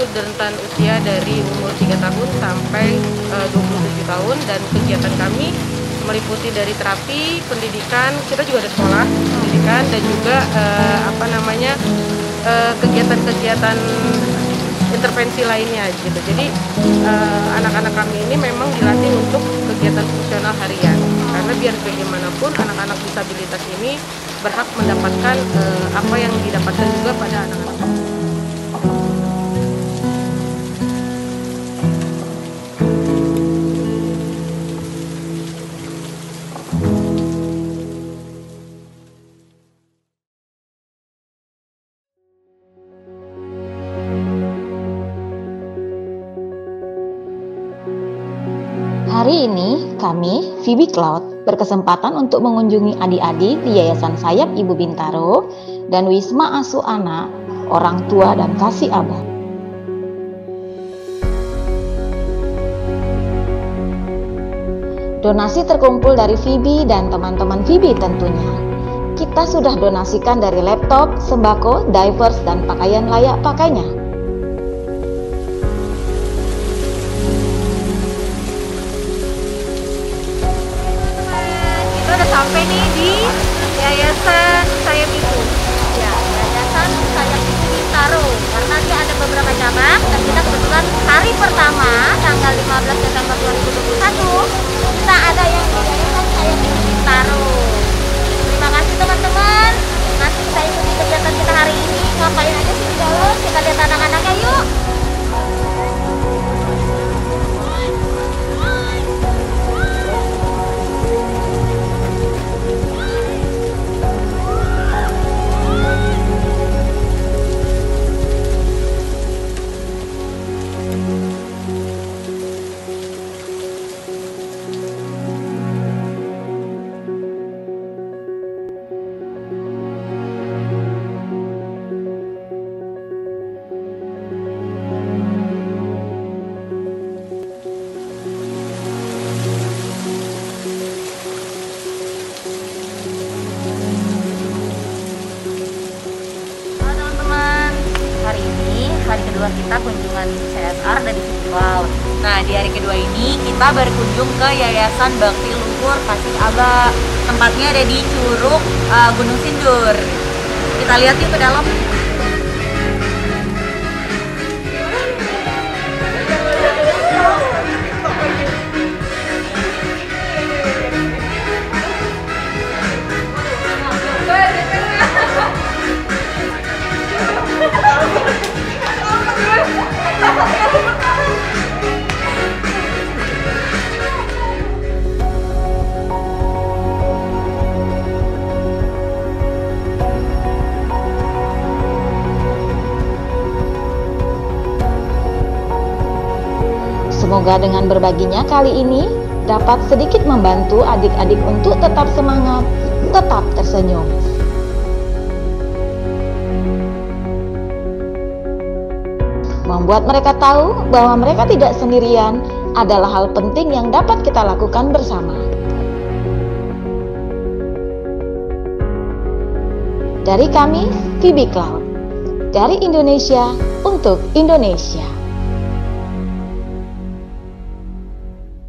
rentan usia dari umur 3 tahun sampai uh, 27 tahun dan kegiatan kami meliputi dari terapi, pendidikan, kita juga ada sekolah, pendidikan dan juga uh, apa namanya kegiatan-kegiatan uh, intervensi lainnya gitu. Jadi anak-anak kami ini memang dilatih untuk kegiatan fungsional harian karena biar bagaimanapun anak-anak disabilitas ini berhak mendapatkan apa yang didapatkan juga pada anak-anak. Hari ini kami, Phoebe Cloud, berkesempatan untuk mengunjungi adik-adik di Yayasan Sayap Ibu Bintaro dan Wisma Asuh Anak, Orang Tua dan Kasih Abad. Donasi terkumpul dari Phoebe dan teman-teman Phoebe tentunya. Kita sudah donasikan dari laptop, sembako, diapers, dan pakaian layak pakainya. Yayasan Sayap Ibu. Ya, Yayasan Sayap Ibu Bintaro. Karena dia ada beberapa cabang dan kita kebetulan hari pertama tanggal 15 Desember 2021 kita ada yang di Yayasan Sayap Ibu Bintaro. Hari kedua kita kunjungan CSR dari Cloud. Nah, di hari kedua ini kita berkunjung ke Yayasan Bakti Luhur Kasih Aba. Tempatnya ada di Curug uh, Gunung Sindur. Kita lihat yuk ke dalam. Semoga dengan berbaginya kali ini dapat sedikit membantu adik-adik untuk tetap semangat, tetap tersenyum. Membuat mereka tahu bahwa mereka tidak sendirian adalah hal penting yang dapat kita lakukan bersama. Dari kami, Phoebe Cloud. Dari Indonesia untuk Indonesia.